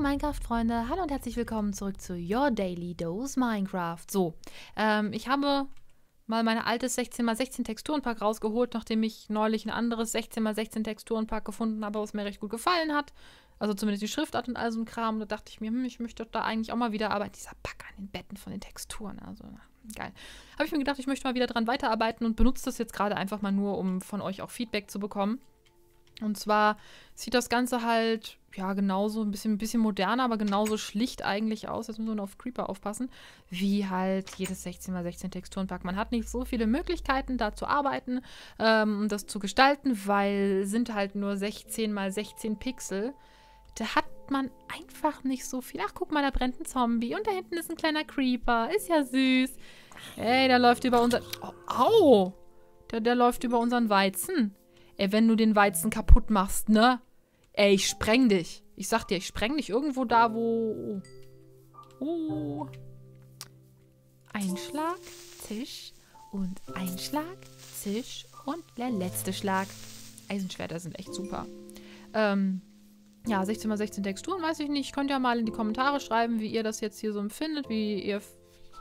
Minecraft-Freunde, hallo und herzlich willkommen zurück zu Your Daily Dose Minecraft. So, ähm, ich habe mal mein altes 16x16 Texturenpack rausgeholt, nachdem ich neulich ein anderes 16x16 Texturenpack gefunden habe, was mir recht gut gefallen hat. Also zumindest die Schriftart und all so ein Kram. Da dachte ich mir, hm, ich möchte da eigentlich auch mal wieder arbeiten. Dieser Pack an den Betten von den Texturen, also geil. Habe ich mir gedacht, ich möchte mal wieder dran weiterarbeiten und benutze das jetzt gerade einfach mal nur, um von euch auch Feedback zu bekommen. Und zwar sieht das Ganze halt, ja, genauso, ein bisschen, ein bisschen moderner, aber genauso schlicht eigentlich aus. Jetzt müssen wir nur auf Creeper aufpassen, wie halt jedes 16x16 Texturenpack. Man hat nicht so viele Möglichkeiten, da zu arbeiten ähm, und das zu gestalten, weil sind halt nur 16x16 Pixel. Da hat man einfach nicht so viel. Ach, guck mal, da brennt ein Zombie und da hinten ist ein kleiner Creeper. Ist ja süß. Ey, der läuft über unser... Oh, au! Der, der läuft über unseren Weizen. Ey, wenn du den Weizen kaputt machst, ne? Ey, ich spreng dich. Ich sag dir, ich spreng dich irgendwo da, wo... Oh. Einschlag, Tisch und Einschlag, Tisch und der letzte Schlag. Eisenschwerter sind echt super. Ähm, ja, 16x16 Texturen, weiß ich nicht. Könnt ihr mal in die Kommentare schreiben, wie ihr das jetzt hier so empfindet, wie ihr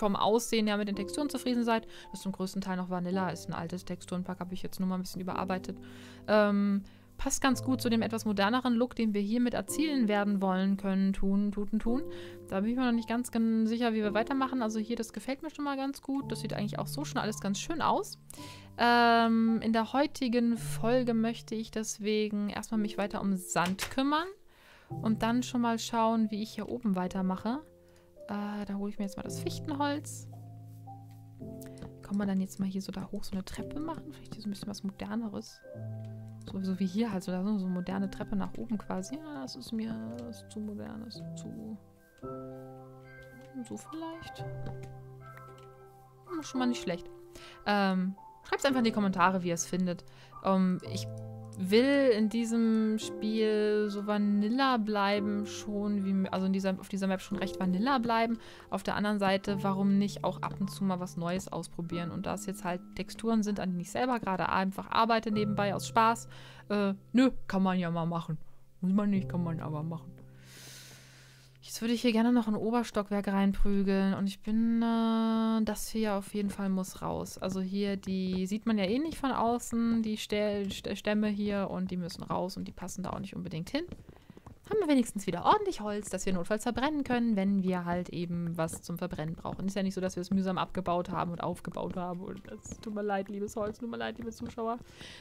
vom Aussehen her mit den Texturen zufrieden seid. Das ist zum größten Teil noch Vanilla, ist ein altes Texturenpack, habe ich jetzt nur mal ein bisschen überarbeitet. Ähm, passt ganz gut zu dem etwas moderneren Look, den wir hiermit erzielen werden wollen können, tun, tuten, tun. Da bin ich mir noch nicht ganz, sicher, wie wir weitermachen. Also hier, das gefällt mir schon mal ganz gut. Das sieht eigentlich auch so schon alles ganz schön aus. Ähm, in der heutigen Folge möchte ich deswegen erstmal mich weiter um Sand kümmern und dann schon mal schauen, wie ich hier oben weitermache. Äh, da hole ich mir jetzt mal das Fichtenholz. Kann man dann jetzt mal hier so da hoch so eine Treppe machen? Vielleicht hier so ein bisschen was Moderneres. So, so wie hier halt, so, da so eine moderne Treppe nach oben quasi. Ja, das ist mir das ist zu modern, das ist zu... So vielleicht. Hm, schon mal nicht schlecht. Ähm, Schreibt es einfach in die Kommentare, wie ihr es findet. Um, ähm, ich will in diesem Spiel so Vanilla bleiben schon, wie, also dieser, auf dieser Map schon recht Vanilla bleiben. Auf der anderen Seite, warum nicht auch ab und zu mal was Neues ausprobieren? Und da es jetzt halt Texturen sind, an denen ich selber gerade einfach arbeite nebenbei aus Spaß, äh, nö, kann man ja mal machen. Muss man nicht, kann man aber machen. Jetzt würde ich hier gerne noch ein Oberstockwerk reinprügeln. Und ich bin, äh, das hier auf jeden Fall muss raus. Also hier, die sieht man ja eh nicht von außen, die Stämme hier. Und die müssen raus und die passen da auch nicht unbedingt hin haben wir wenigstens wieder ordentlich Holz, dass wir notfalls verbrennen können, wenn wir halt eben was zum Verbrennen brauchen. Ist ja nicht so, dass wir es mühsam abgebaut haben und aufgebaut haben. Und das tut mir leid, liebes Holz, tut mir leid, liebe Zuschauer.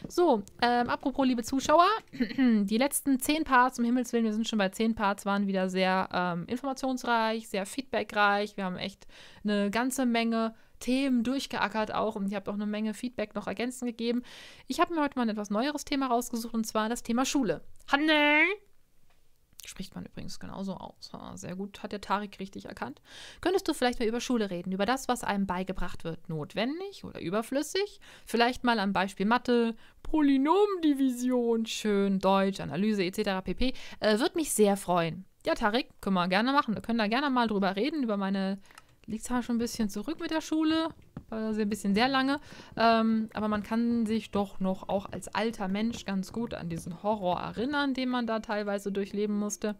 So, ähm, apropos, liebe Zuschauer, die letzten zehn Parts, um Himmels Willen, wir sind schon bei zehn Parts, waren wieder sehr ähm, informationsreich, sehr feedbackreich. Wir haben echt eine ganze Menge Themen durchgeackert auch und ihr habt auch eine Menge Feedback noch ergänzend gegeben. Ich habe mir heute mal ein etwas neueres Thema rausgesucht und zwar das Thema Schule. Hanne! Spricht man übrigens genauso aus. Sehr gut, hat der Tarik richtig erkannt. Könntest du vielleicht mal über Schule reden, über das, was einem beigebracht wird, notwendig oder überflüssig? Vielleicht mal am Beispiel Mathe, Polynomdivision, schön, Deutsch, Analyse etc. pp. Äh, Würde mich sehr freuen. Ja, Tarik, können wir gerne machen. Wir können da gerne mal drüber reden, über meine liegt zwar schon ein bisschen zurück mit der Schule, also ein bisschen sehr lange, ähm, aber man kann sich doch noch auch als alter Mensch ganz gut an diesen Horror erinnern, den man da teilweise durchleben musste.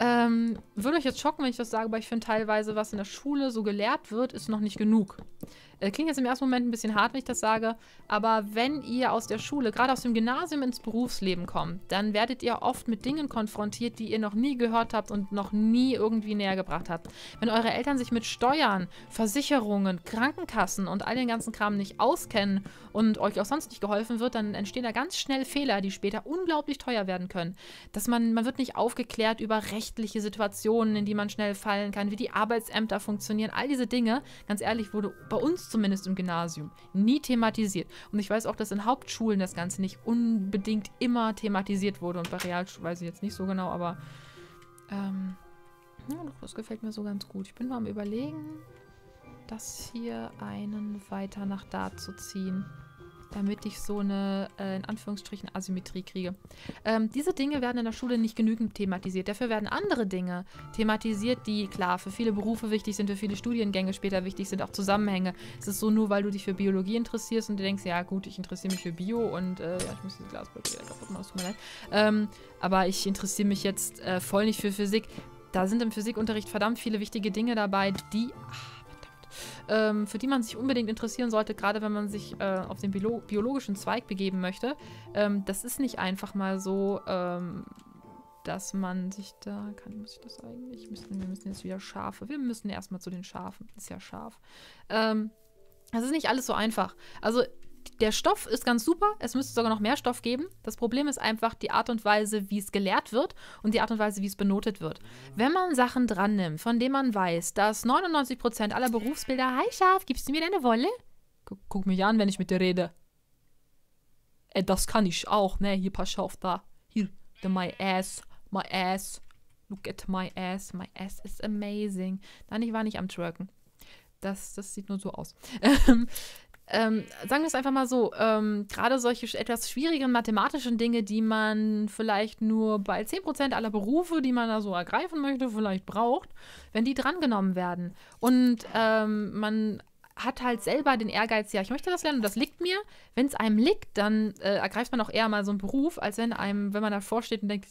Ähm, würde euch jetzt schocken, wenn ich das sage, aber ich finde teilweise, was in der Schule so gelehrt wird, ist noch nicht genug. Äh, klingt jetzt im ersten Moment ein bisschen hart, wenn ich das sage, aber wenn ihr aus der Schule, gerade aus dem Gymnasium ins Berufsleben kommt, dann werdet ihr oft mit Dingen konfrontiert, die ihr noch nie gehört habt und noch nie irgendwie näher gebracht habt. Wenn eure Eltern sich mit Steuern, Versicherungen, Krankenkassen und all den ganzen Kram nicht auskennen und euch auch sonst nicht geholfen wird, dann entstehen da ganz schnell Fehler, die später unglaublich teuer werden können. Dass man, man wird nicht aufgeklärt über rechtliche Situationen, in die man schnell fallen kann, wie die Arbeitsämter funktionieren, all diese Dinge, ganz ehrlich, wurde bei uns zumindest im Gymnasium, nie thematisiert. Und ich weiß auch, dass in Hauptschulen das Ganze nicht unbedingt immer thematisiert wurde. Und bei Realschulen weiß ich jetzt nicht so genau, aber ähm, das gefällt mir so ganz gut. Ich bin mal am überlegen, das hier einen weiter nach da zu ziehen. Damit ich so eine, äh, in Anführungsstrichen, Asymmetrie kriege. Ähm, diese Dinge werden in der Schule nicht genügend thematisiert. Dafür werden andere Dinge thematisiert, die klar für viele Berufe wichtig sind, für viele Studiengänge später wichtig sind, auch Zusammenhänge. Es ist so nur, weil du dich für Biologie interessierst und du denkst, ja gut, ich interessiere mich für Bio und äh, ja, ich muss das Glasbrücke wieder kaputt machen, tut mir leid. Ähm, aber ich interessiere mich jetzt äh, voll nicht für Physik. Da sind im Physikunterricht verdammt viele wichtige Dinge dabei, die... Ähm, für die man sich unbedingt interessieren sollte, gerade wenn man sich äh, auf den Bio biologischen Zweig begeben möchte. Ähm, das ist nicht einfach mal so, ähm, dass man sich da. Kann, muss ich das eigentlich? Müssen, wir müssen jetzt wieder Schafe. Wir müssen erstmal zu den Schafen. Ist ja scharf. Ähm, das ist nicht alles so einfach. Also der Stoff ist ganz super, es müsste sogar noch mehr Stoff geben. Das Problem ist einfach die Art und Weise, wie es gelehrt wird und die Art und Weise, wie es benotet wird. Wenn man Sachen dran nimmt, von denen man weiß, dass 99% aller Berufsbilder, hi Schaf, gibst du mir deine Wolle? Guck, guck mich an, wenn ich mit dir rede. Ey, das kann ich auch, ne? Hier, pass auf, da. Hier, the my ass, my ass. Look at my ass, my ass is amazing. Nein, ich war nicht am Twerken. Das, das sieht nur so aus. Ähm, sagen wir es einfach mal so, ähm, gerade solche etwas schwierigen mathematischen Dinge, die man vielleicht nur bei 10% aller Berufe, die man da so ergreifen möchte, vielleicht braucht, wenn die drangenommen werden. Und ähm, man hat halt selber den Ehrgeiz, ja, ich möchte das lernen und das liegt mir. Wenn es einem liegt, dann äh, ergreift man auch eher mal so einen Beruf, als wenn einem, wenn man davor steht und denkt,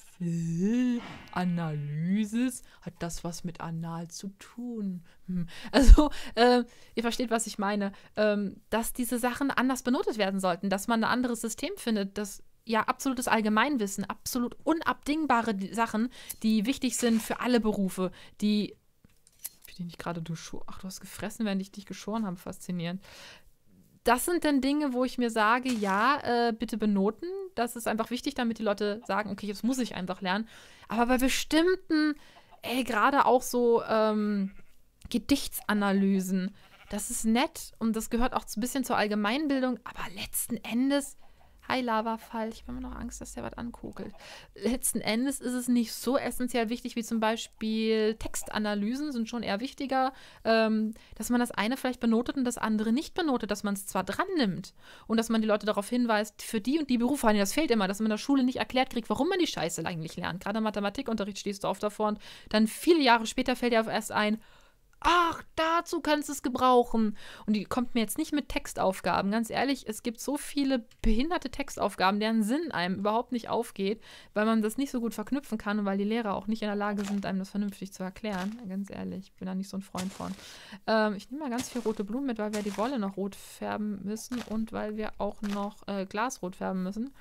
Analysis, hat das was mit Anal zu tun? Hm. Also, äh, ihr versteht, was ich meine. Ähm, dass diese Sachen anders benotet werden sollten, dass man ein anderes System findet, das ja, absolutes Allgemeinwissen, absolut unabdingbare Sachen, die wichtig sind für alle Berufe, die die nicht gerade du Ach, du hast gefressen, während ich dich geschoren habe. Faszinierend. Das sind dann Dinge, wo ich mir sage, ja, äh, bitte benoten. Das ist einfach wichtig, damit die Leute sagen, okay, jetzt muss ich einfach lernen. Aber bei bestimmten, ey, gerade auch so ähm, Gedichtsanalysen, das ist nett und das gehört auch ein bisschen zur Allgemeinbildung, aber letzten Endes Hi Lavafall, ich habe immer noch Angst, dass der was ankokelt. Letzten Endes ist es nicht so essentiell wichtig wie zum Beispiel Textanalysen, sind schon eher wichtiger, ähm, dass man das eine vielleicht benotet und das andere nicht benotet, dass man es zwar dran nimmt und dass man die Leute darauf hinweist, für die und die Berufe, das fehlt immer, dass man in der Schule nicht erklärt kriegt, warum man die Scheiße eigentlich lernt. Gerade im Mathematikunterricht stehst du oft davor und dann viele Jahre später fällt dir auf erst ein, ach, dazu kannst du es gebrauchen. Und die kommt mir jetzt nicht mit Textaufgaben. Ganz ehrlich, es gibt so viele behinderte Textaufgaben, deren Sinn einem überhaupt nicht aufgeht, weil man das nicht so gut verknüpfen kann und weil die Lehrer auch nicht in der Lage sind, einem das vernünftig zu erklären. Ganz ehrlich, ich bin da nicht so ein Freund von. Ähm, ich nehme mal ganz viel rote Blumen mit, weil wir die Wolle noch rot färben müssen und weil wir auch noch äh, Glasrot färben müssen.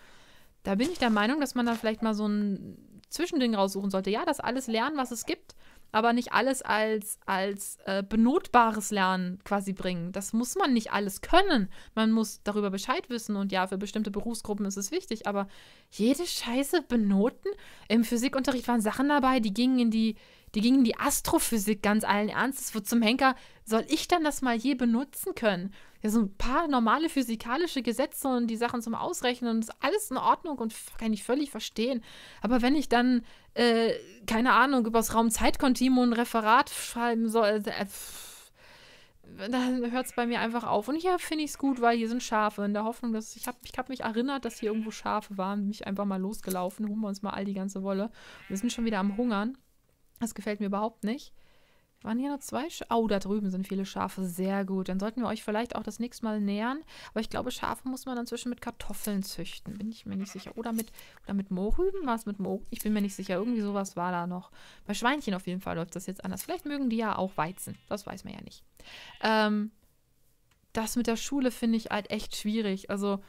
Da bin ich der Meinung, dass man da vielleicht mal so ein Zwischending raussuchen sollte. Ja, das alles lernen, was es gibt aber nicht alles als, als äh, benotbares Lernen quasi bringen. Das muss man nicht alles können. Man muss darüber Bescheid wissen und ja, für bestimmte Berufsgruppen ist es wichtig, aber jede Scheiße benoten. Im Physikunterricht waren Sachen dabei, die gingen in die, die gingen in die Astrophysik ganz allen Ernstes. Wo zum Henker soll ich dann das mal je benutzen können? Ja, so ein paar normale physikalische Gesetze und die Sachen zum Ausrechnen und ist alles in Ordnung und kann ich völlig verstehen. Aber wenn ich dann, äh, keine Ahnung, über das Raumzeitkontinuum ein Referat schreiben soll, äh, dann hört es bei mir einfach auf. Und hier finde ich es gut, weil hier sind Schafe. In der Hoffnung, dass ich habe ich hab mich erinnert, dass hier irgendwo Schafe waren. Mich einfach mal losgelaufen. Holen wir uns mal all die ganze Wolle. Wir sind schon wieder am Hungern. Das gefällt mir überhaupt nicht. Waren hier noch zwei? Sch oh, da drüben sind viele Schafe. Sehr gut. Dann sollten wir euch vielleicht auch das nächste Mal nähern. Aber ich glaube, Schafe muss man dann zwischen mit Kartoffeln züchten. Bin ich mir nicht sicher. Oder mit, oder mit Mohrrüben? War es mit Mohrrüben? Ich bin mir nicht sicher. Irgendwie sowas war da noch. Bei Schweinchen auf jeden Fall läuft das jetzt anders. Vielleicht mögen die ja auch Weizen. Das weiß man ja nicht. Ähm, das mit der Schule finde ich halt echt schwierig. Also,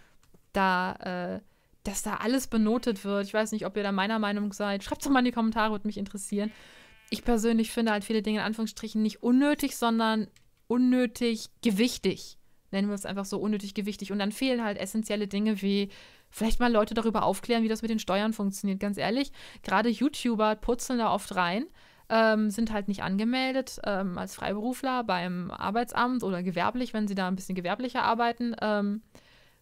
da, äh, dass da alles benotet wird. Ich weiß nicht, ob ihr da meiner Meinung seid. Schreibt es doch mal in die Kommentare, würde mich interessieren. Ich persönlich finde halt viele Dinge in Anführungsstrichen nicht unnötig, sondern unnötig gewichtig. Nennen wir es einfach so unnötig gewichtig. Und dann fehlen halt essentielle Dinge wie vielleicht mal Leute darüber aufklären, wie das mit den Steuern funktioniert. Ganz ehrlich, gerade YouTuber putzeln da oft rein, ähm, sind halt nicht angemeldet ähm, als Freiberufler beim Arbeitsamt oder gewerblich, wenn sie da ein bisschen gewerblicher arbeiten. Ähm,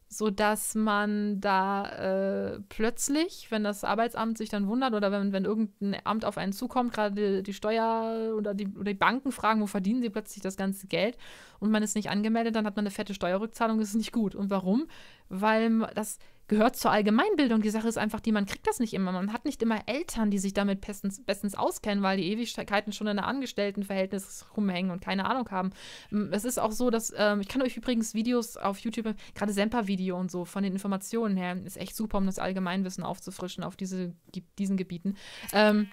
sodass man da äh, plötzlich, wenn das Arbeitsamt sich dann wundert oder wenn, wenn irgendein Amt auf einen zukommt, gerade die, die Steuer oder die, oder die Banken fragen, wo verdienen sie plötzlich das ganze Geld und man ist nicht angemeldet, dann hat man eine fette Steuerrückzahlung, das ist nicht gut. Und warum? Weil das gehört zur Allgemeinbildung. Die Sache ist einfach die, man kriegt das nicht immer. Man hat nicht immer Eltern, die sich damit bestens, bestens auskennen, weil die Ewigkeiten schon in einem Angestelltenverhältnis rumhängen und keine Ahnung haben. Es ist auch so, dass, ähm, ich kann euch übrigens Videos auf YouTube, gerade Semper-Video und so, von den Informationen her, ist echt super, um das Allgemeinwissen aufzufrischen auf diese, diesen Gebieten. Ähm,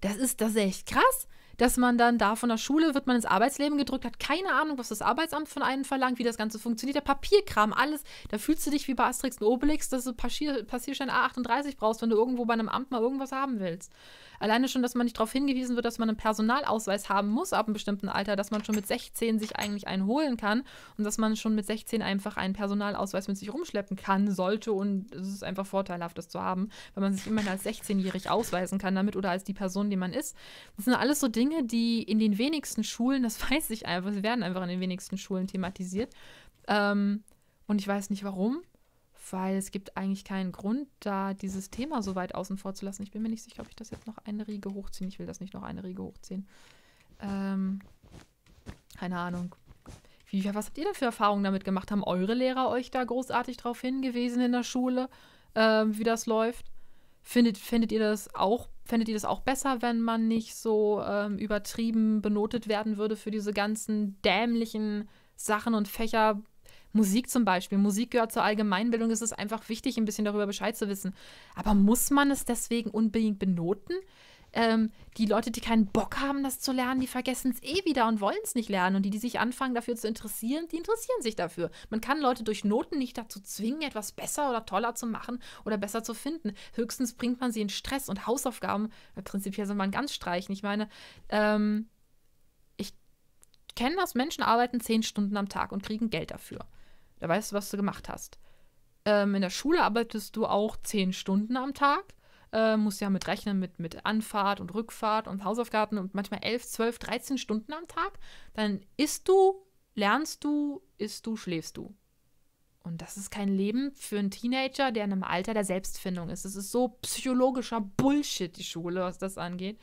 das ist, das ist echt krass dass man dann da von der Schule wird man ins Arbeitsleben gedrückt, hat keine Ahnung, was das Arbeitsamt von einem verlangt, wie das Ganze funktioniert. Der Papierkram, alles. Da fühlst du dich wie bei Asterix und Obelix, dass du Passier Passierschein A38 brauchst, wenn du irgendwo bei einem Amt mal irgendwas haben willst. Alleine schon, dass man nicht darauf hingewiesen wird, dass man einen Personalausweis haben muss ab einem bestimmten Alter, dass man schon mit 16 sich eigentlich einen holen kann und dass man schon mit 16 einfach einen Personalausweis mit sich rumschleppen kann, sollte und es ist einfach vorteilhaft, das zu haben, weil man sich immerhin als 16-jährig ausweisen kann damit oder als die Person, die man ist. Das sind alles so Dinge, die in den wenigsten Schulen, das weiß ich einfach, sie werden einfach in den wenigsten Schulen thematisiert. Ähm, und ich weiß nicht warum weil es gibt eigentlich keinen Grund, da dieses Thema so weit außen vor zu lassen. Ich bin mir nicht sicher, ob ich das jetzt noch eine Riege hochziehen. Ich will das nicht noch eine Riege hochziehen. Ähm, keine Ahnung. Wie, was habt ihr denn für Erfahrungen damit gemacht? Haben eure Lehrer euch da großartig drauf hingewiesen in der Schule, ähm, wie das läuft? Findet, findet ihr das auch, findet ihr das auch besser, wenn man nicht so ähm, übertrieben benotet werden würde für diese ganzen dämlichen Sachen und Fächer, Musik zum Beispiel. Musik gehört zur Allgemeinbildung. Es ist einfach wichtig, ein bisschen darüber Bescheid zu wissen. Aber muss man es deswegen unbedingt benoten? Ähm, die Leute, die keinen Bock haben, das zu lernen, die vergessen es eh wieder und wollen es nicht lernen. Und die, die sich anfangen, dafür zu interessieren, die interessieren sich dafür. Man kann Leute durch Noten nicht dazu zwingen, etwas besser oder toller zu machen oder besser zu finden. Höchstens bringt man sie in Stress und Hausaufgaben. Äh, prinzipiell soll man ganz streichen. Ich meine, ähm, ich kenne das, Menschen arbeiten zehn Stunden am Tag und kriegen Geld dafür. Da weißt du, was du gemacht hast. Ähm, in der Schule arbeitest du auch zehn Stunden am Tag. Äh, musst ja mit rechnen mit, mit Anfahrt und Rückfahrt und Hausaufgaben und manchmal 11, 12, 13 Stunden am Tag. Dann isst du, lernst du, isst du, schläfst du. Und das ist kein Leben für einen Teenager, der in einem Alter der Selbstfindung ist. Das ist so psychologischer Bullshit, die Schule, was das angeht.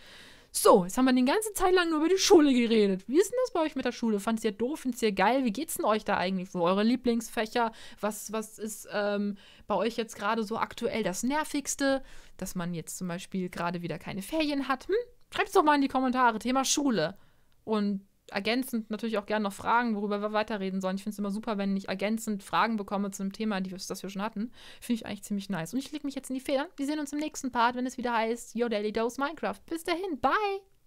So, jetzt haben wir die ganze Zeit lang nur über die Schule geredet. Wie ist denn das bei euch mit der Schule? Fandet ihr doof? Findet ihr geil? Wie geht's denn euch da eigentlich so? Eure Lieblingsfächer? Was, was ist ähm, bei euch jetzt gerade so aktuell das Nervigste? Dass man jetzt zum Beispiel gerade wieder keine Ferien hat? Hm? Schreibt's doch mal in die Kommentare. Thema Schule. Und ergänzend natürlich auch gerne noch Fragen, worüber wir weiterreden sollen. Ich finde es immer super, wenn ich ergänzend Fragen bekomme zu einem Thema, die das wir schon hatten. Finde ich eigentlich ziemlich nice. Und ich lege mich jetzt in die Federn. Wir sehen uns im nächsten Part, wenn es wieder heißt Your Daily Dose Minecraft. Bis dahin, bye!